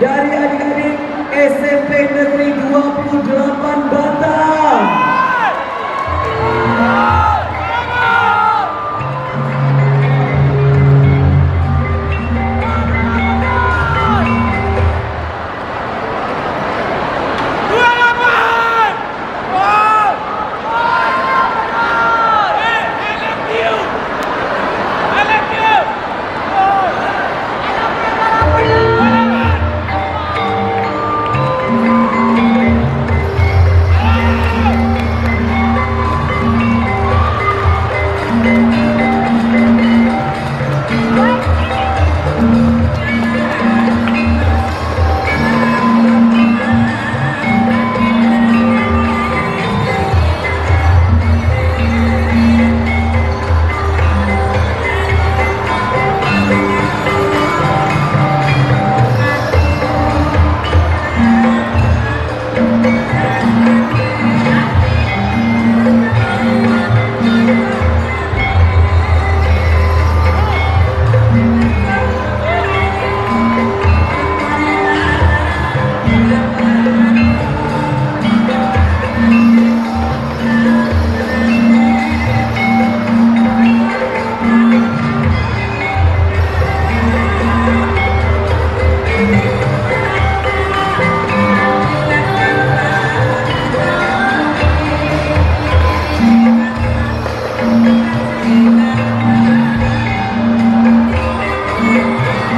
dari adik-adik SMP Negeri 28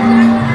Música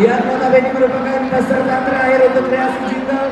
yang notabene merupakan peserta terakhir untuk kreasi jingle